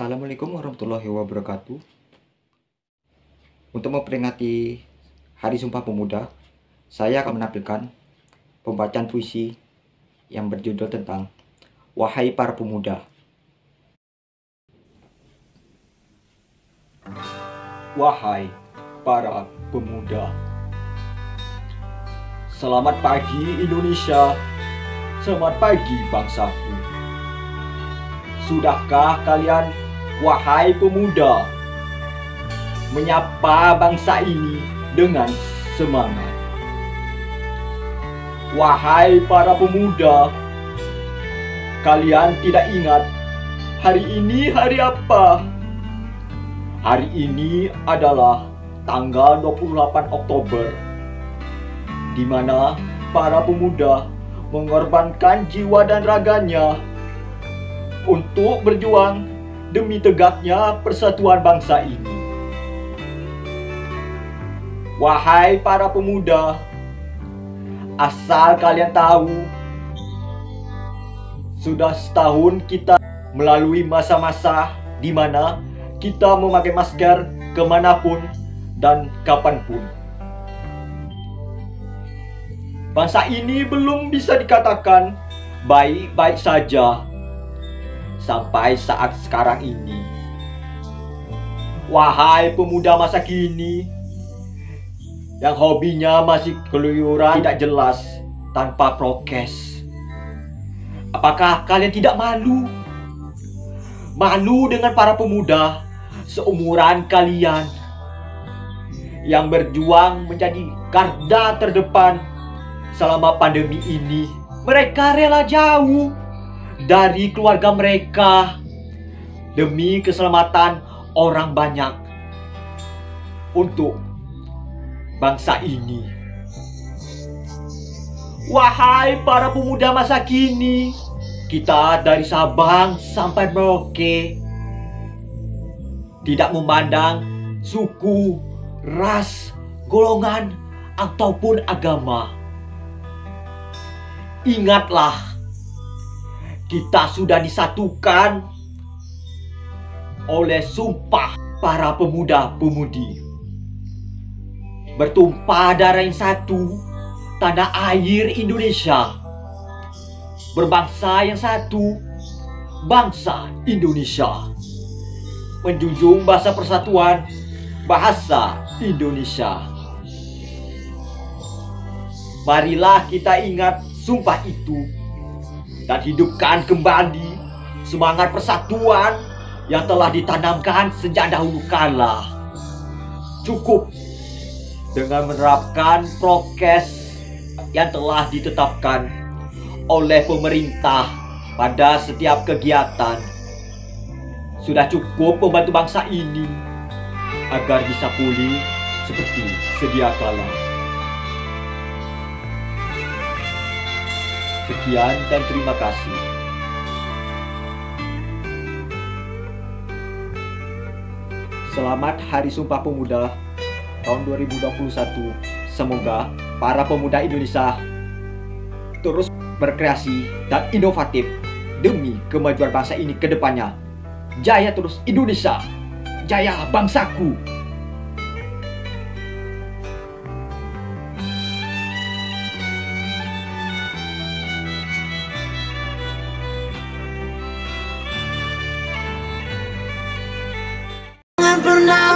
Assalamualaikum warahmatullahi wabarakatuh. Untuk memperingati Hari Sumpah Pemuda, saya akan menampilkan pembacaan puisi yang berjudul tentang Wahai para pemuda. Wahai para pemuda. Selamat pagi Indonesia. Selamat pagi bangsaku. Sudahkah kalian, wahai pemuda, menyapa bangsa ini dengan semangat? Wahai para pemuda, kalian tidak ingat hari ini hari apa? Hari ini adalah tanggal 28 Oktober di mana para pemuda mengorbankan jiwa dan raganya untuk berjuang demi tegaknya persatuan bangsa ini. Wahai para pemuda, asal kalian tahu, sudah setahun kita melalui masa-masa di mana kita memakai masker ke mana pun dan kapan pun. Bangsa ini belum bisa dikatakan baik-baik saja sampai saat sekarang ini. Wahai pemuda masa kini yang hobinya masih keluyuran tidak jelas tanpa prokes. Apakah kalian tidak malu? Malu dengan para pemuda seumuran kalian yang berjuang menjadi garda terdepan selama pandemi ini. Mereka rela jauh dari keluarga mereka demi keselamatan orang banyak untuk bangsa ini. Wahai para pemuda masa kini, kita dari Sabang sampai Merauke tidak memandang suku, ras, golongan, ataupun agama. Ingatlah kita sudah disatukan oleh sumpah para pemuda-pemudi. Bertumpah darah yang satu, tanah air Indonesia. Berbangsa yang satu, bangsa Indonesia. Menjunjung bahasa persatuan, bahasa Indonesia. Marilah kita ingat sumpah itu dan hidupkan kembali semangat persatuan yang telah ditanamkan sejak dahulu kala. Cukup dengan menerapkan prokes yang telah ditetapkan oleh pemerintah pada setiap kegiatan. Sudah cukup membantu bangsa ini agar bisa pulih seperti sedia kala. Sekian dan terima kasih. Selamat Hari Sumpah Pemuda tahun 2021. Semoga para pemuda Indonesia terus berkreasi dan inovatif demi kemajuan bangsa ini ke depannya. Jaya terus Indonesia, jaya bangsaku. por now.